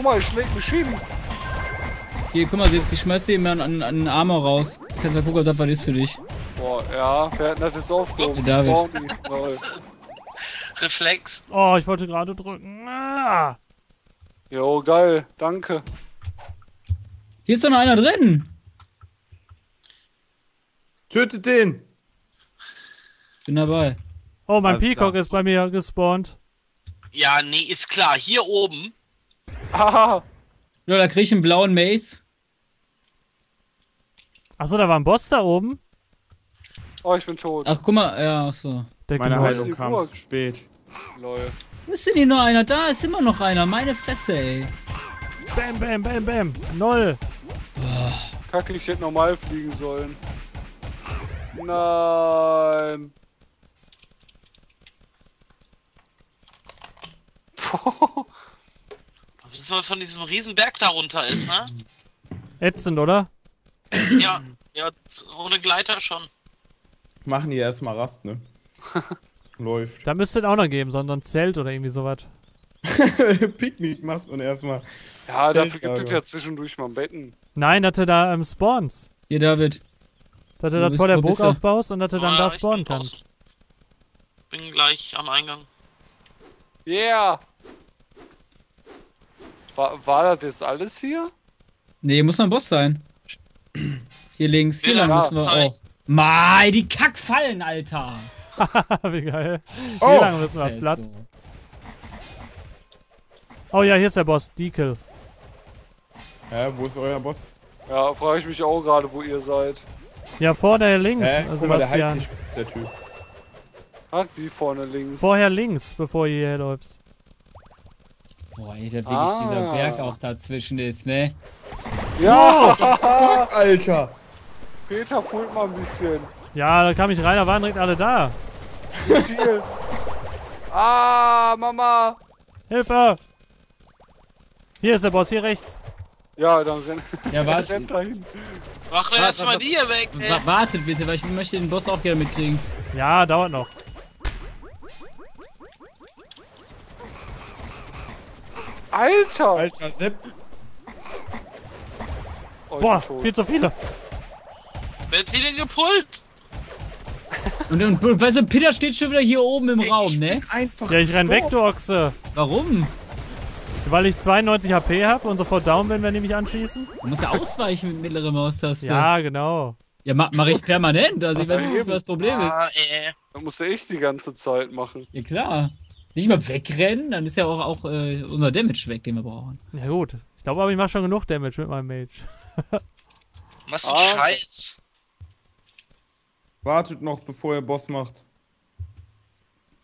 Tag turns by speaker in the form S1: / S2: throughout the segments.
S1: Guck mal, ich schlägt mich hin.
S2: Hier, guck mal, sie, sie schmeißt dir immer an, an den Armor raus. Kannst du gucken, ob das was ist für dich.
S1: Boah, ja, wer hat das aufgehoben?
S2: Der David.
S3: Reflex.
S4: Oh, ich wollte gerade drücken. Ah.
S1: Jo, geil, danke.
S2: Hier ist doch noch einer drin.
S5: Tötet den!
S2: Bin dabei.
S4: Oh, mein
S5: Alles
S4: Peacock
S5: klar.
S4: ist bei mir gespawnt.
S3: Ja, nee, ist klar. Hier oben.
S1: Haha.
S2: Ja, da krieg ich einen blauen Mace.
S4: Achso, da war ein Boss da oben.
S1: Oh, ich bin tot.
S2: Ach, guck mal, ja, ach so.
S4: Der
S5: Meine. Heilung kam
S1: Burg.
S5: zu spät.
S1: Lol.
S2: Wo ist denn hier nur einer? Da ist immer noch einer. Meine Fresse, ey.
S4: Bam, bam, bam, bam. Null.
S1: Kacke, ich hätte normal fliegen sollen. Nein.
S3: Wir von diesem riesen Berg da runter ist, ne?
S4: Ätzend, oder?
S3: ja, ja, ohne Gleiter schon.
S5: Machen die erstmal Rast, ne? Läuft.
S4: Da müsste es auch noch geben, sondern ein Zelt oder irgendwie sowas.
S5: Picknick machst und erstmal.
S1: Ja, dafür gibt
S5: Zeltlager.
S1: es ja zwischendurch mal Betten.
S4: Nein, dass du da ähm, spawnst.
S2: Hier, David.
S4: Dass du das
S2: bist-
S4: vor der Burg aufbaust und dass du dann da spawnen kannst.
S3: Bin gleich am Eingang.
S1: Yeah. War, war das jetzt alles hier?
S2: Nee, muss noch ein Boss sein. Hier links, hier
S3: Ja,
S2: lang müssen wir auch. Mai, die Kackfallen, Alter.
S4: Wie geil.
S5: Oh,
S4: Wie lange müssen wir platt?
S2: so.
S4: Oh ja, hier ist der Boss. Deacle.
S5: Hä, wo ist euer Boss?
S1: Ja, frage ich mich auch gerade, wo ihr seid.
S4: Ja, vorne links,
S5: Hä? Guck mal, der heilt
S4: Sebastian.
S5: sich fest, der Typ.
S1: Hat wie vorne links.
S4: Vorher links, bevor ihr hierher läufst.
S2: Boah, ey, dass wirklich
S1: Ah.
S2: dieser Berg auch dazwischen ist, ne?
S1: Ja,
S5: Fuck, Alter!
S1: Peter pult mal ein bisschen.
S4: Ja, da kam ich rein, da waren direkt alle da.
S1: Viel. ah, Mama.
S4: Hilfe! Hier ist der Boss, hier rechts.
S1: Ja, dann renn,
S2: Ja, warte.
S1: rennt dahin.
S3: Mach mir erstmal die hier weg, ey.
S2: Wa wartet bitte, weil ich möchte den Boss auch gerne mitkriegen.
S4: Ja, dauert noch.
S1: Alter.
S5: Alter, Sepp.
S1: Oh, ich
S4: Boah, viel zu viele.
S3: Wer hat die denn gepult?
S2: Und, und, und weißt du, Peter steht schon wieder hier oben im Raum, ne?
S5: Einfach.
S4: Ja, ich renn weg, du Ochse.
S2: Warum?
S4: Weil ich 92 HP habe und sofort down bin, wenn die mich anschießen.
S2: Du musst ja ausweichen mit mittlerer Maustaste.
S4: Ja, genau.
S2: Ja, ma mach ich permanent. Also ich weiß nicht, was das Problem ist.
S3: Ah, ey.
S1: Das musste ich die ganze Zeit machen.
S2: Ja, klar. Nicht mal wegrennen, dann ist ja auch, auch äh, unser Damage weg, den wir brauchen.
S4: Ja gut. Ich glaube aber, ich mache schon genug Damage mit meinem Mage.
S3: Was ein
S1: Ah.
S3: Scheiß.
S5: Wartet noch, bevor ihr Boss macht.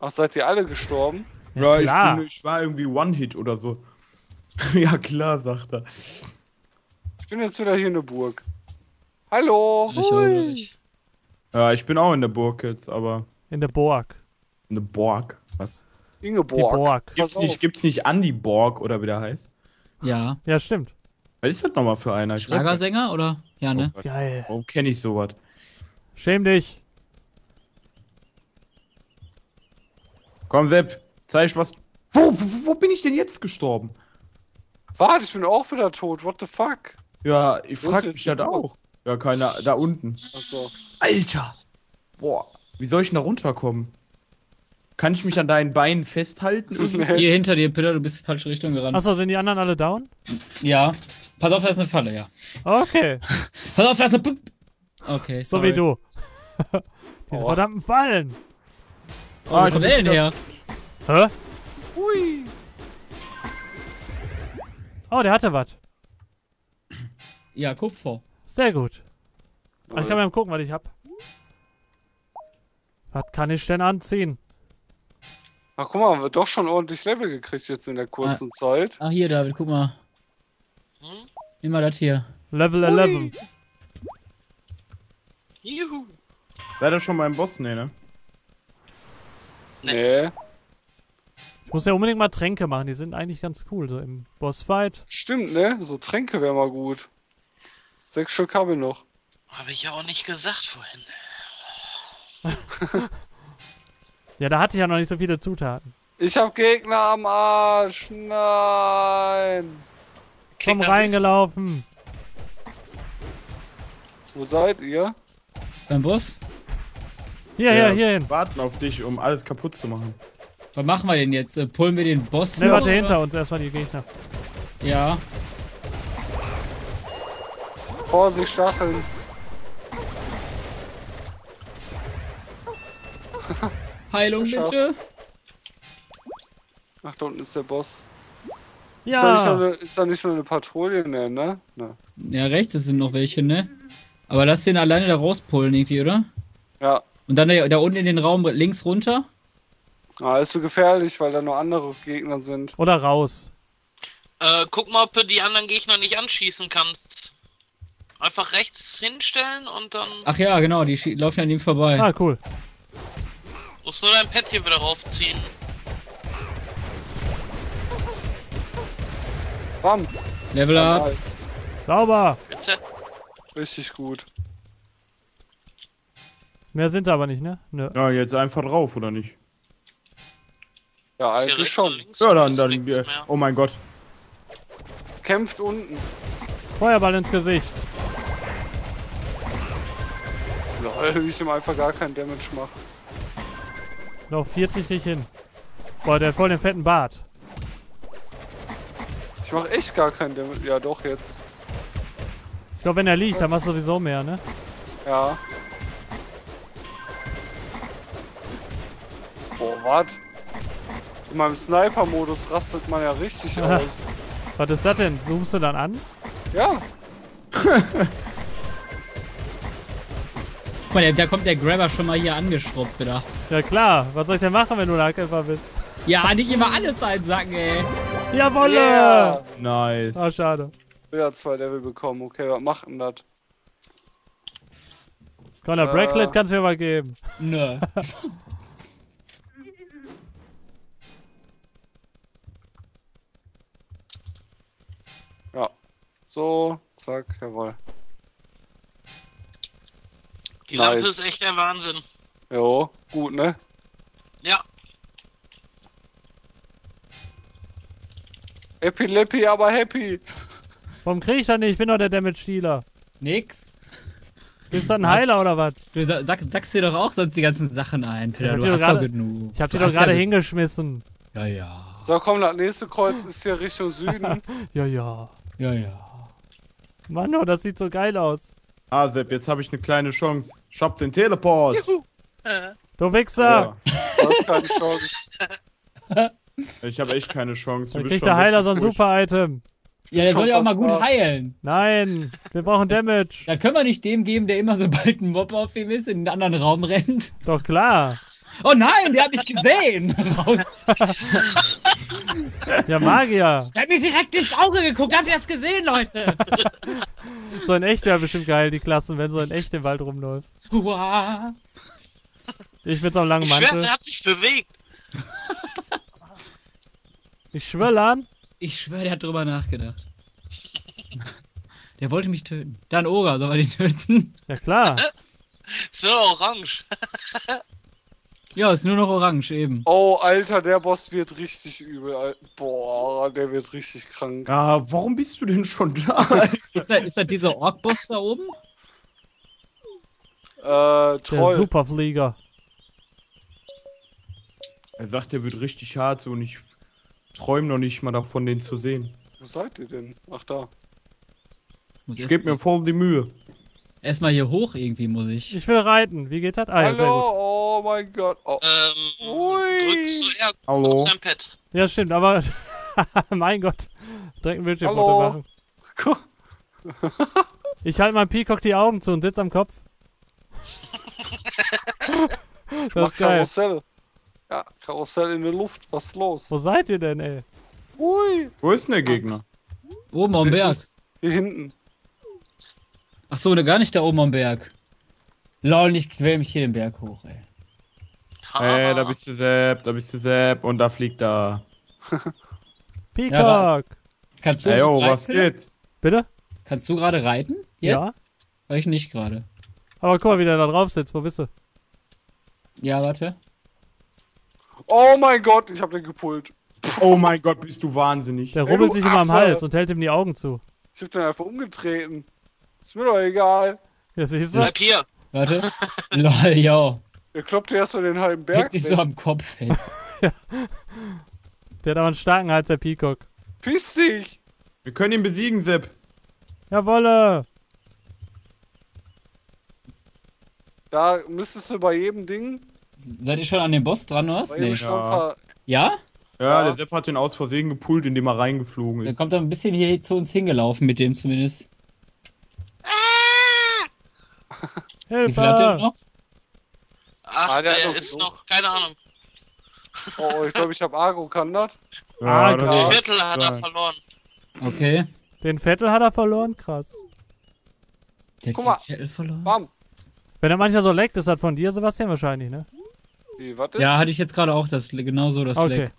S1: Ach, seid ihr alle gestorben?
S5: Ja, ich,
S4: klar.
S5: bin, ich war irgendwie One-Hit oder so. ja, klar, sagt er.
S1: Ich bin jetzt wieder hier in der Burg. Hallo.
S2: Ich auch, ich.
S5: Ja, ich bin auch in der Burg jetzt, aber.
S4: In der Borg.
S5: In der Borg. Was?
S4: Die
S1: Ingeborg.
S4: Borg.
S5: Gibt's nicht, gibt's nicht Andy Borg oder wie der heißt?
S2: Ja.
S4: Ja, stimmt.
S5: Was ist das nochmal für einer? Ich.
S2: Schlagersänger oder? Ja, ne?
S5: Oh
S4: Geil.
S5: Warum kenne ich sowas?
S4: Schäm dich.
S5: Komm, Sepp, zeig was. Wo, wo, wo bin ich denn jetzt gestorben?
S1: Warte, ich bin auch wieder tot. What the fuck?
S5: Ja, ich
S1: Wo
S5: frag mich
S1: die
S5: halt auch. Ja, keine, da unten.
S1: Achso.
S5: Alter! Boah, wie soll ich denn da runterkommen? Kann ich mich an deinen Beinen festhalten?
S2: Hier hinter dir, Peter, du bist in die falsche Richtung gerannt.
S4: Achso, sind die anderen alle down?
S2: Ja. Pass auf, da ist eine Falle, ja.
S4: Okay.
S2: Pass auf, da ist eine... P okay,
S4: So
S2: sorry.
S4: wie du. Diese
S1: Oh.
S4: verdammten Fallen.
S2: Oh, wo kommt er denn her?
S4: Hä?
S1: Hui.
S4: Oh, der hatte was.
S2: Ja, Kupfer.
S4: Sehr gut. Ah, Ich kann mal gucken, was ich hab. Was kann ich denn anziehen?
S1: Ach, guck mal, haben wir doch schon ordentlich Level gekriegt jetzt in der kurzen Zeit.
S2: Ach, hier, David, guck mal.
S3: Hm?
S2: Nimm mal das hier.
S4: Level 11.
S3: Juhu.
S5: Seid ihr schon beim Boss? Nee, ne?
S1: Nee.
S4: Ich muss ja unbedingt mal Tränke machen. Die sind eigentlich ganz cool, so im Bossfight.
S1: Stimmt, ne? So Tränke wäre mal gut. Sechs Stück habe ich noch.
S3: Habe ich ja auch nicht gesagt vorhin.
S4: Ja, da hatte ich ja noch nicht so viele Zutaten.
S1: Ich hab Gegner am Arsch. Nein.
S4: Komm reingelaufen.
S1: Wo seid ihr?
S2: Beim Bus?
S4: Hier,
S5: Ja.
S4: hier, hier hin.
S5: Warten auf dich, um alles kaputt zu machen.
S2: Was machen wir denn jetzt? Äh, Pullen wir den Boss?
S4: Ne, warte
S2: oder?
S4: hinter uns erstmal die Gegner.
S2: Ja.
S1: Vorsicht, Stacheln.
S2: Heilung
S1: Geschafft.
S2: bitte.
S1: Ach, da unten ist der Boss.
S4: Ja.
S1: eine, ist da nicht nur eine Patrouille, ne? ne? ne.
S2: Ja, rechts sind noch welche, ne? Aber lass den alleine da rauspullen irgendwie, oder?
S1: Ja.
S2: Und dann da, da unten in den Raum links runter?
S1: Ah, ist so gefährlich, weil da nur andere Gegner sind.
S4: Oder raus.
S3: Äh, guck mal, ob du die anderen Gegner nicht anschießen kannst. Einfach rechts hinstellen und dann
S2: Ach ja, genau, die laufen an ihm vorbei.
S4: Ah, cool.
S3: Musst du nur dein Pad hier wieder raufziehen.
S1: Bam!
S2: Level up.
S1: Nice.
S4: Sauber.
S3: Jetzt
S1: Richtig gut.
S4: Mehr sind da aber nicht, ne? Nö.
S5: Ja, jetzt einfach drauf, oder nicht?
S1: Ja, eigentlich schon.
S3: links
S5: Ja, dann, dann. Äh, oh mein Gott.
S1: Kämpft unten.
S4: Feuerball ins Gesicht.
S1: Lol, wie ich ihm einfach gar keinen Damage mache.
S4: Noch 40 krieg ich hin. Boah, der hat voll den fetten Bart.
S1: Ich mache echt gar keinen Damage. Ja, doch jetzt.
S4: Ich glaube, wenn er liegt, dann machst du sowieso mehr, ne?
S1: Ja. Boah, wat? In meinem Sniper-Modus rastet man ja richtig aus.
S4: Was ist das denn? Zoomst du dann an?
S1: Ja.
S2: Guck mal, da kommt der Grabber schon mal hier angeschrubbt wieder.
S4: Ja klar. Was soll ich denn machen, wenn du Nahkämpfer bist?
S2: Ja, nicht immer alles einsacken, ey.
S4: Jawolle!
S1: Yeah.
S5: Nice.
S4: Ah, schade.
S1: Wieder zwei Level bekommen. Okay, was macht denn das?
S4: Connor,
S1: Äh.
S4: Bracelet kannst du mir mal geben.
S2: Nö.
S1: Ja. So, zack, jawohl.
S3: Die Lampe
S1: Nice.
S3: ist echt der Wahnsinn.
S1: Jo, gut, ne?
S3: Ja,
S1: Epileppi, aber happy.
S4: Warum krieg ich das nicht? Ich bin doch der Damage-Dealer.
S2: Nix.
S4: Bist du ein Heiler oder was?
S2: Du sa- sag, sagst dir doch auch sonst die ganzen Sachen ein, Peter.
S4: hab
S2: Du
S4: dir
S2: hast
S4: doch gerade-
S2: genug.
S4: Ich hab die doch gerade
S2: ja ge-
S4: hingeschmissen.
S2: Ja, ja.
S1: So, komm, das nächste Kreuz ist hier Richtung Süden.
S4: Ja, ja.
S2: Ja, ja.
S4: Mann, oh, das sieht so geil aus.
S5: Ah, Sepp, jetzt habe ich eine kleine Chance. Hab den Teleport.
S3: äh,
S4: Du Wichser!
S5: Ja.
S1: Du hast keine Chance.
S5: Ich habe echt keine Chance. Du
S4: Dann kriegt der Heiler so ein. Super-Item.
S2: Ja, der soll ja auch mal gut heilen.
S4: Nein, wir brauchen Damage.
S2: Das können wir nicht dem geben, der immer sobald ein Mob auf ihm ist, in einen anderen Raum rennt.
S4: Doch klar.
S2: Oh nein, der hat mich gesehen! Raus.
S4: Ja, Magier.
S2: Der hat mir direkt ins Auge geguckt. Habt ihr das gesehen, Leute?
S4: So in echt wäre bestimmt geil, die Klassen, wenn so in echt im Wald rumläufst.
S2: Hua.
S4: Ich mit so einem langen
S3: ich schwör,
S4: Mantel.
S3: der hat sich bewegt.
S4: Ich schwöre an.
S2: Ich schwöre, der hat drüber nachgedacht. Der wollte mich töten. Dann Oga, soll er den töten?
S4: Ja klar.
S3: So, orange.
S2: Ja, ist nur noch orange eben.
S1: Oh, Alter, der Boss wird richtig übel. Boah, der wird richtig krank.
S5: Ah, warum bist du denn schon da?
S2: Ist das, ist das dieser Ork-Boss da oben?
S1: Äh,
S4: Der
S1: Troll.
S4: Superflieger.
S5: er sagt, er wird richtig hart und ich träume noch nicht mal davon, den zu sehen.
S1: Wo seid ihr denn? Ach, da.
S5: Ich gebe mir voll die Mühe.
S2: Erstmal hier hoch irgendwie muss ich.
S4: Ich will reiten. Wie geht das? Ah, ja, sehr
S1: Hallo,
S4: gut.
S1: oh mein Gott. Oh.
S3: Ähm,
S1: Ui.
S3: drückst du R
S5: Hallo?
S3: auf dein Pad.
S4: Ja, stimmt, aber. mein Gott. Direkt ein Bildschirmfoto
S1: Hallo.
S4: machen. Ich halte meinem Peacock die Augen zu und sitz am Kopf. das
S1: Mach
S4: ist geil.
S1: Karussell. Ja, Karussell in der Luft. Was ist los?
S4: Wo seid ihr denn, ey?
S1: Ui.
S5: Wo ist denn der Gegner?
S2: Oben am Berg.
S1: Hier hinten.
S2: Ach so, ne, gar nicht da oben am Berg. Lol, ich quäl mich hier den Berg hoch, ey.
S5: Ey, da bist du Sepp, da bist du Sepp und da fliegt da.
S4: Peacock!
S2: Kannst du
S5: Ey, yo,
S2: reiten?
S5: was geht?
S4: Bitte?
S2: Kannst du gerade reiten?
S4: Ja.
S2: Jetzt? Weil ich nicht gerade.
S4: Aber guck mal, wie der da drauf sitzt. Wo bist du?
S2: Ja, warte.
S1: Oh mein Gott, ich hab den gepult.
S5: Oh mein Gott, bist du wahnsinnig.
S4: Der rubbelt sich immer am. Hals und hält ihm die Augen zu.
S1: Ich hab den einfach umgetreten. Ist mir doch egal.
S4: Ja, siehst du?
S3: Bleib hier.
S2: Warte. Lol, yo.
S1: Ihr kloppt hier erstmal den halben Berg.
S2: Hält sich so am Kopf fest.
S4: Der hat aber einen starken Hals, der Peacock.
S1: Piss dich!
S5: Wir können ihn besiegen, Sepp.
S4: Jawolle!
S1: Da müsstest du bei jedem Ding.
S2: Seid ihr schon an dem Boss dran, oder was? Nee. Ja?
S5: Ja,
S1: Ja.
S5: der Sepp hat den aus Versehen gepult, indem er reingeflogen
S2: Der
S5: ist.
S2: kommt da ein bisschen hier zu uns hingelaufen mit dem zumindest. Wie viel hat der
S4: Hilfe!
S2: noch?
S3: Ach,
S1: Ah, der hat
S3: der,
S1: noch
S3: ist
S1: genug.
S3: noch, keine Ahnung.
S1: Oh, oh, ich glaube, ich habe Argo kann das.
S4: Ah,
S5: das
S4: Ja.
S3: Ein
S5: ist-
S3: Viertel hat er verloren.
S2: Okay.
S4: Den Vettel hat er verloren, krass.
S2: Der hat
S1: Guck mal.
S2: den Vettel verloren.
S1: Bam.
S4: Wenn er manchmal so leckt, ist das von dir, Sebastian, wahrscheinlich, ne?
S1: Wie, was ist?
S2: Ja, hatte ich jetzt gerade auch das genau so das
S4: Okay.
S2: Leck.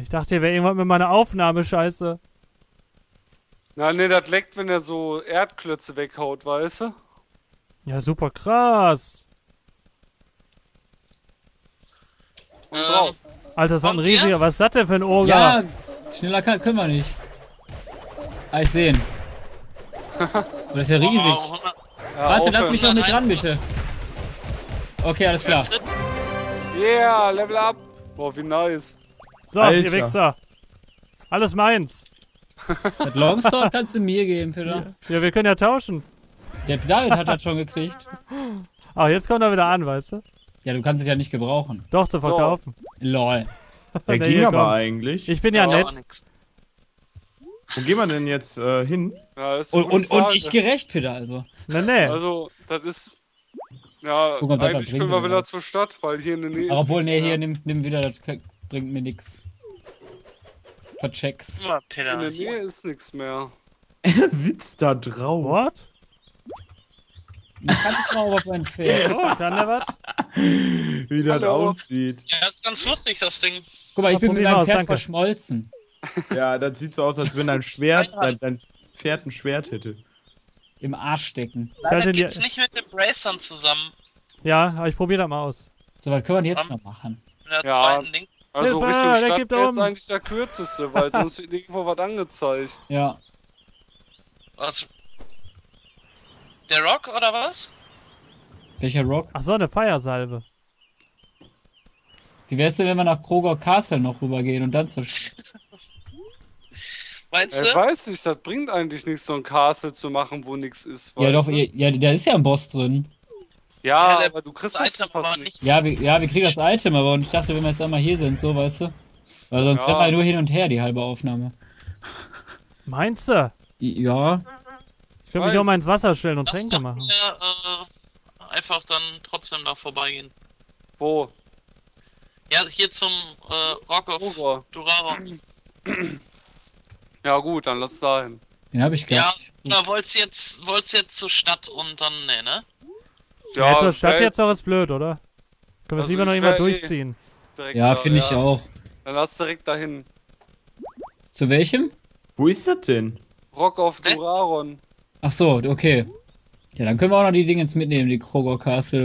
S4: Ich dachte, hier wäre irgendwas mit meiner Aufnahme scheiße.
S1: Na, nee, das leckt, wenn er so Erdklötze weghaut, weißt du?
S4: Ja, super krass.
S1: Und
S3: Ähm,
S1: drauf.
S4: Alter, das hat ein riesiger. Was ist das denn für ein Oger?
S2: Ja, schneller kann, können wir nicht. Ah, ich sehe ihn. Oh, das ist ja riesig.
S3: Oh, 100
S1: Ja,
S2: Warte, lass mich noch mit dran, bitte. Okay, alles klar.
S1: Yeah, Level up. Boah, wie nice.
S4: So,
S5: Alter.
S4: ihr Wichser. Alles meins.
S2: Das Longsword kannst du mir geben, Peter.
S4: Ja, wir können ja tauschen.
S2: Der David hat das schon gekriegt.
S4: Aber jetzt kommt er wieder an, weißt du?
S2: Ja, du kannst es ja nicht gebrauchen.
S4: Doch, zu
S1: So.
S4: verkaufen.
S2: Lol.
S5: Der
S4: Na,
S5: ging aber
S4: komm.
S5: eigentlich.
S4: Ich bin ja
S3: aber
S4: nett.
S3: nix.
S5: Wo gehen wir denn jetzt äh, hin?
S1: Ja, das ist eine
S2: Und, und, und ich gerecht, Peter, also.
S4: Ne, ne.
S1: Also, das ist. Ja,
S2: Guck
S1: eigentlich können wir wieder zur Stadt, weil hier in der Nähe
S2: obwohl, nee,
S1: mehr.
S2: hier, nimm, nimm wieder, das bringt mir nix. Vercheck's.
S1: In der. Nähe ist nichts mehr.
S5: Er sitzt da drauf.
S4: What?
S2: Ich kann nicht mal auf ein Pferd.
S4: Oh, kann der was?
S5: Wie das
S1: Hallo.
S5: aussieht.
S3: Ja, ist ganz lustig, das Ding.
S2: Guck mal, ich bin mit meinem
S4: aus,
S2: Pferd
S4: danke.
S2: verschmolzen.
S5: Ja, das sieht so aus, als wenn dein Schwert, dein, dein Pferd ein Schwert hätte.
S2: Im Arsch stecken.
S4: Ich halte
S3: Leider
S4: die,
S3: geht's nicht mit den Bracern zusammen.
S4: ja, aber ich probiere das mal aus.
S2: So, was können wir denn jetzt noch machen?
S3: Mit der
S1: Ja.
S3: zweiten Ding.
S1: Also
S4: Hilfe,
S1: Richtung
S4: der
S1: Stadt jetzt
S4: um.
S1: eigentlich der kürzeste, weil sonst wird irgendwo was angezeigt.
S2: Ja.
S3: Was? Der Rock oder was?
S2: Welcher Rock?
S4: Ach so, eine Feiersalbe.
S2: Wie wär's denn, wenn wir nach Kroger Castle noch rübergehen und dann zur Sch
S3: Meinst
S1: Ich
S3: du?
S1: weiß nicht, das bringt eigentlich nichts, so ein Castle zu machen, wo nichts ist.
S2: Ja, doch, ja, ja, da ist ja ein Boss drin.
S1: Ja,
S3: Ja,
S1: aber du kriegst
S3: das
S1: das
S3: Item
S1: fast
S3: nicht.
S2: Ja, wir, ja, wir kriegen das Item, aber und ich dachte, wenn wir jetzt einmal hier sind, so, weißt du? Weil sonst
S1: Ja.
S2: wäre ja nur hin und her die halbe Aufnahme.
S4: Meinst du?
S2: Ja,
S4: Ich könnte mich auch mal ins Wasser stellen und Tränke machen.
S3: hier, äh, einfach dann trotzdem da vorbeigehen.
S1: Wo?
S3: Ja, hier zum äh, Rock of
S1: Ober.
S3: Duraron.
S1: Ja gut, dann lass da hin.
S2: den habe ich gar
S3: Ja, oder wollt's jetzt, wollt's jetzt zur Stadt und dann, ne, ne?
S4: Ja, zur Stadt jetzt doch ist blöd, oder? Können wir
S1: Also
S4: lieber noch
S1: wär eh-
S4: durchziehen.
S2: Ja,
S1: da,
S2: finde ich auch.
S1: Dann lass direkt dahin.
S2: Zu welchem?
S5: Wo ist das denn?
S1: Rock of
S3: Hä?
S1: Duraron.
S2: Ach so, okay. Ja, dann können wir auch noch die Dinge jetzt mitnehmen, die Kroger Castle